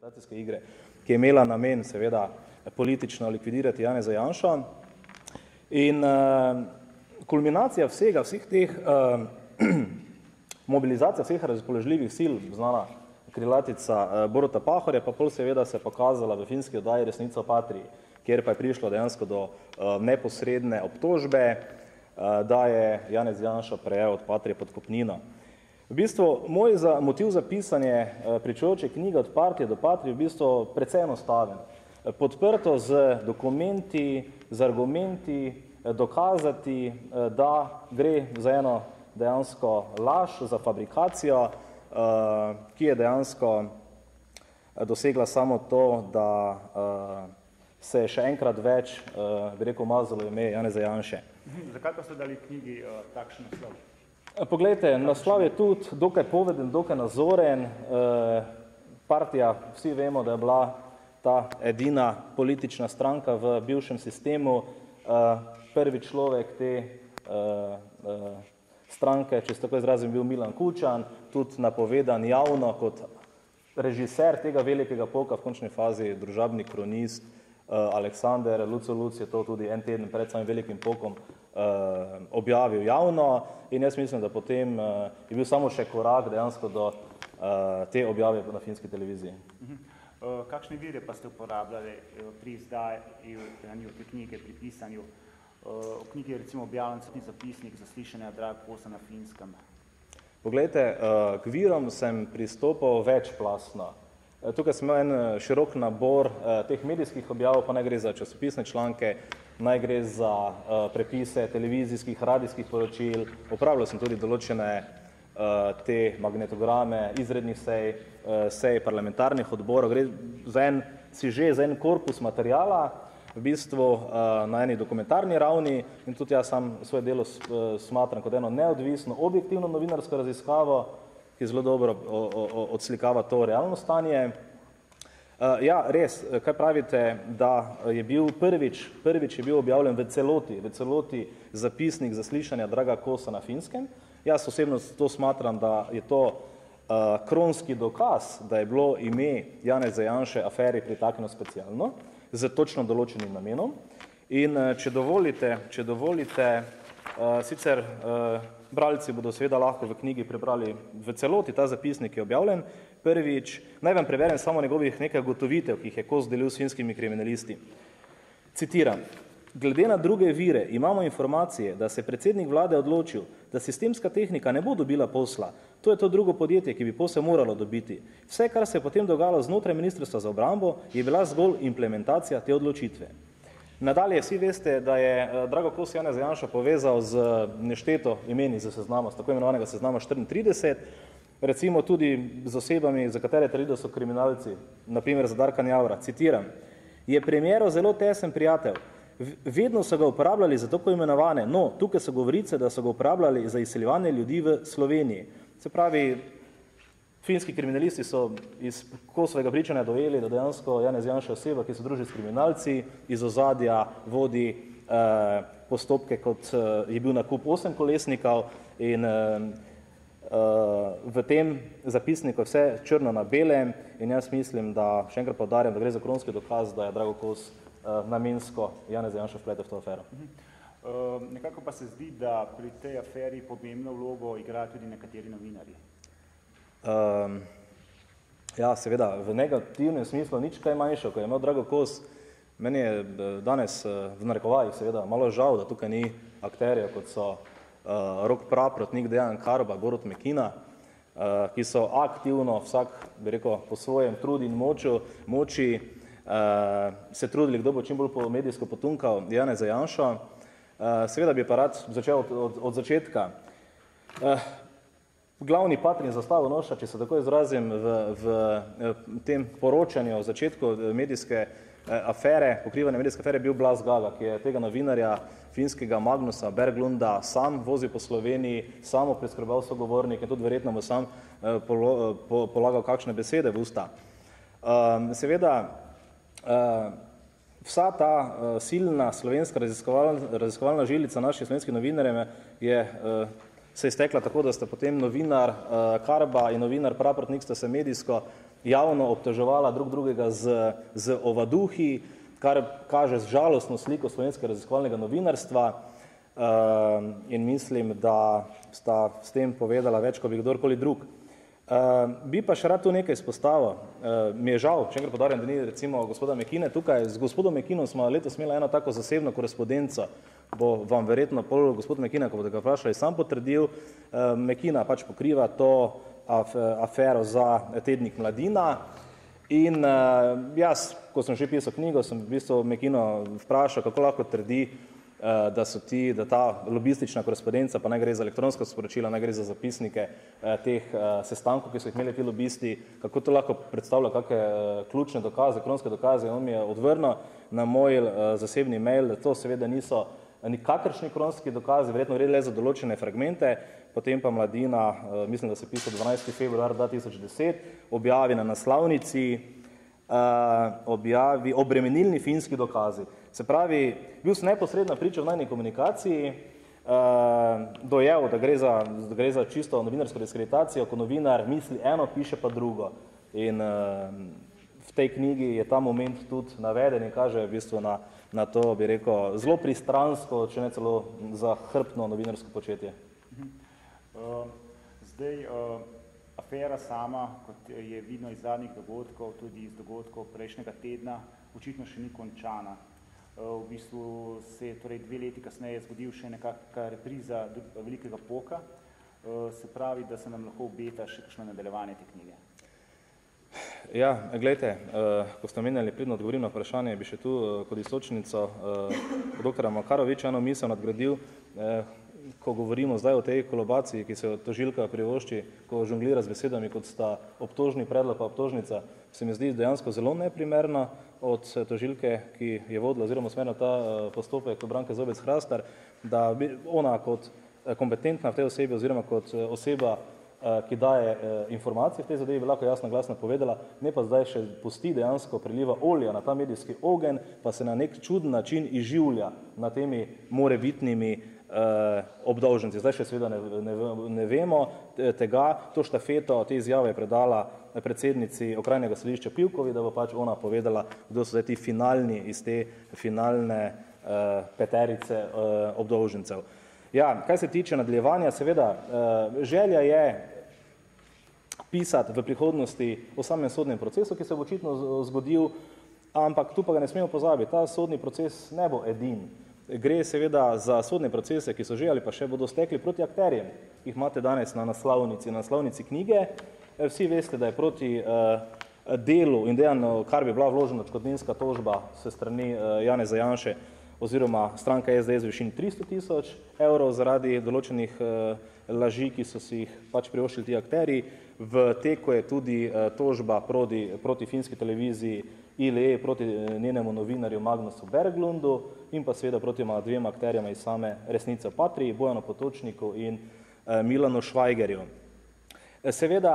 Stacijske igre, ki je imela namen seveda politično likvidirati Janeza Janša. In uh, kulminacija vsega, vseh teh uh, mobilizacija vseh razpoložljivih sil, znana krilatica uh, Boruta Pahorja, pa pol seveda se pokazala v finski oddaji Resnica o Patriji, kjer pa je prišlo dejansko do uh, neposredne obtožbe, uh, da je Janez Janša prejel od Patrije podkupnino. V bistvu moj za, motiv za pisanje eh, pričujoče knjige od partije do patrije je v bistvu precej enostaven. Eh, podprto z dokumenti, z argumenti, eh, dokazati, da gre za eno dejansko laž, za fabrikacijo, ki je dejansko dosegla samo to, da se je še enkrat več, bi rekel, mazalo ime Janeza Janše. Zakaj pa ste dali knjigi takšen naslov? Poglejte, naslov je tudi dokaj poveden, dokaj nazoren. Partija, vsi vemo, da je bila ta edina politična stranka v bivšem sistemu, prvi človek te stranke, če se tako izrazim, bil Milan Kučan, tudi napovedan javno kot režiser tega velikega poka, v končni fazi družabni kronist, Aleksander Luco Luc je to tudi en teden pred samim velikim pokom uh, objavil javno in jaz mislim, da potem uh, je bil samo še korak dejansko do te objave na finski televiziji. Uh, kakšne vire pa ste uporabljali pri izdaji te knjige, pri pisanju? V knjigi je recimo objavljen tudi zapisnik zaslišanja Drag Kosa na finskem. Poglejte, k virom sem pristopil večplastno. Tukaj sem imel en širok nabor uh, teh medijskih objav, pa ne gre za časopisne članke, naj gre za prepise televizijskih, radijskih poročil, upravljal sem tudi določene te magnetograme izrednih sej, sej parlamentarnih odborov, gre za en, si že za en korpus materijala, v bistvu na eni dokumentarni ravni in tudi jaz sam svoje delo smatram kot eno neodvisno, objektivno novinarsko raziskavo, ki zelo dobro odslikava to realno stanje. Uh, ja, res, kaj pravite, da je bil prvič, prvič je bil objavljen v celoti, v celoti zapisnik zaslišanja Draga Kosa na Finskem. Jaz osebno to smatram, da je to uh, kronski dokaz, da je bilo ime Janeza Janše aferi pritaknjeno specialno, z točno določenim namenom. In če dovolite, če dovolite, sicer bralci bodo seveda lahko v knjigi prebrali v celoti ta zapisnik je objavljen, Prvič, naj vam preverem samo njegovih nekaj gotovitev, ki jih je Kos delil s finskimi kriminalisti. Citiram, glede na druge vire imamo informacije, da se predsednik vlade odločil, da sistemska tehnika ne bo dobila posla, to je to drugo podjetje, ki bi posel moralo dobiti. Vse, kar se je potem dogajalo znotraj ministrstva za obrambo, je bila zgolj implementacija te odločitve. Nadalje, vsi veste, da je eh, Drago Kos Janez Janša povezal z nešteto imeni za seznamo, z tako imenovanega seznama 34, recimo tudi z osebami, za katere trdi, da so kriminalci, naprimer za Darkan Javra, citiram, je premijero zelo tesen prijatelj, vedno so ga uporabljali za tako imenovane, no, tukaj so govorice, da so ga uporabljali za izseljevanje ljudi v Sloveniji. Se pravi, finski kriminalisti so iz Kosovega pričanja dojeli, da dejansko Janez Janša oseba, ki se druži s kriminalci, iz ozadja vodi eh, postopke, kot eh, je bil nakup osem kolesnikov in eh, v tem zapisniku vse črno na belem in jaz mislim, da še enkrat podarjam, da gre za kronski dokaz, da je Drago Kos namensko Janez Janša vplete v to afero. Uh, nekako pa se zdi, da pri tej aferi pomembno vlogo igrajo tudi nekateri novinarji. Um, ja, seveda, v negativnem smislu nič kaj manjše, ko je imel Drago Kos, meni je danes v narekovajih seveda malo žal, da tukaj ni akterjev, kot so uh, Rok Praprotnik, Dejan Karba, Gorot Mekina, uh, ki so aktivno vsak, bi rekel, po svojem trudu in moču, moči uh, se trudili, kdo bo čim bolj po medijsko potunkal Jane Zajanša. Uh, seveda bi pa rad začel od, od, od začetka. Uh, glavni patrin zastavo noša, če se tako izrazim, v, v tem poročanju o začetku medijske afere, pokrivanja medijske afere, bil Blas Gaga, ki je tega novinarja finskega Magnusa Berglunda sam vozil po Sloveniji, samo preskrbal sogovornike, tudi verjetno mu sam eh, polo, po, polagal kakšne besede v usta. Um, seveda, uh, vsa ta uh, silna slovenska raziskovalna, raziskovalna žilica naših slovenskih novinarjev je uh, se je stekla tako, da sta potem novinar Karba in novinar Praprotnik sta se medijsko javno obtoževala drug drugega z, z ovaduhi, kar kaže žalostno sliko slovenskega raziskovalnega novinarstva in mislim, da sta s tem povedala več, kot bi kdorkoli drug. Uh, bi pa še rad tu nekaj izpostavil. Mi je žal, če enkrat podarjam, da ni recimo gospoda Mekine tukaj. Z gospodom Mekinom smo letos imeli eno tako zasebno korespondenco, bo vam verjetno pol gospod Mekina, ko boste ga vprašali, sam potrdil. Uh, Mekina pač pokriva to af, afero za tednik Mladina. In uh, jaz, ko sem že pisal knjigo, sem v bistvu Mekino vprašal, kako lahko trdi, Eh, da so ti, da ta lobistična korespondenca, pa naj gre za elektronsko sporočilo, naj gre za zapisnike eh, teh eh, sestankov, ki so jih imeli ti lobisti, kako to lahko predstavlja, kakšne ključne dokaze, elektronske dokaze, on mi je odvrnil na moj zasebni mail, da to seveda niso nikakršni kronski dokazi, verjetno gre le za določene fragmente, potem pa mladina, mislim, da se pisal 12. februar 2010, objavi na naslavnici, objavi obremenilni finski dokazi. Se pravi, bil sem neposredna priča v najni komunikaciji, dojel, da gre za, da gre za čisto novinarsko diskreditacijo, ko novinar misli eno, piše pa drugo. In v tej knjigi je ta moment tudi naveden in kaže v bistvu na, na to, bi rekel, zelo pristransko, če ne celo zahrbtno novinarsko početje. Uh, zdaj, uh, afera sama, kot je vidno iz zadnjih dogodkov, tudi iz dogodkov prejšnjega tedna, očitno še ni končana. Eh, v bistvu se je torej dve leti kasneje zgodil še nekakva repriza velikega poka, eh, se pravi, da se nam lahko obeta še kakšno nadaljevanje te knjige. Ja, gledajte, eh, ko ste omenjali, predno odgovorim na vprašanje, bi še tu kot istočnico doktora Makaroviča eno misel nadgradil, ko govorimo zdaj o tej kolobaciji, ki se jo tožilka privošči, ko žonglira z besedami, kot sta obtožni predlog pa obtožnica, se mi zdi dejansko zelo neprimerna od tožilke, ki je vodila oziroma smerila ta eh, postopek Branke Zobec Hrastar, da bi ona kot eh, kompetentna v tej osebi oziroma kot eh, oseba, ki daje informacije v tej zadevi, bi lahko jasno glasno povedala, ne pa zdaj še pusti dejansko priliva olja na ta medijski ogen, pa se na nek čuden način izživlja na temi morebitnimi Eh, obdolženci. Zdaj še seveda ne, ne, ne vemo tega, to štafeto, te izjave je predala predsednici okrajnega sodišča Pivkovi, da bo pač ona povedala, kdo so zdaj ti finalni iz te finalne uh, peterice uh, obdolžencev. Ja, kaj se tiče nadaljevanja, seveda uh, želja je pisati v prihodnosti o samem sodnem procesu, ki se bo očitno zgodil, ampak tu pa ga ne smemo pozabiti, ta sodni proces ne bo edin gre seveda za sodne procese, ki so že ali pa še bodo stekli proti akterjem, ki jih imate danes na naslovnici, na naslovnici knjige. Eh, vsi veste, da je proti uh, delu in dejanju, kar bi bila vložena odškodninska tožba se strani uh, Jane Zajanše oziroma stranka SDS v višini 300 tisoč evrov zaradi določenih uh, laži, ki so si jih pač privoščili ti akteri. V teku je tudi uh, tožba proti, proti finski televiziji ILE proti njenemu novinarju Magnusu Berglundu, in pa seveda proti dvema akterjama iz same resnice o Patriji, Bojano Potočniku in Milanu Švajgerju. Eh, seveda,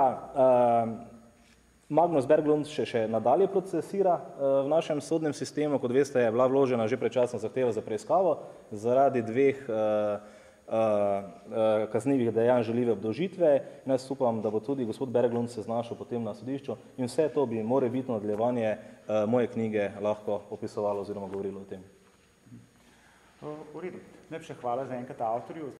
Magnus Berglund še, še nadalje procesira uh, v našem sodnem sistemu, kot veste, je bila vložena že prečasno zahteva za preiskavo zaradi dveh uh, kaznivih dejanj želive obdožitve in jaz upam, da bo tudi gospod Berglund se znašel potem na sodišču in vse to bi more bitno nadaljevanje moje knjige lahko opisovalo oziroma govorilo o tem. V redu. Najlepša hvala za enkrat avtorju.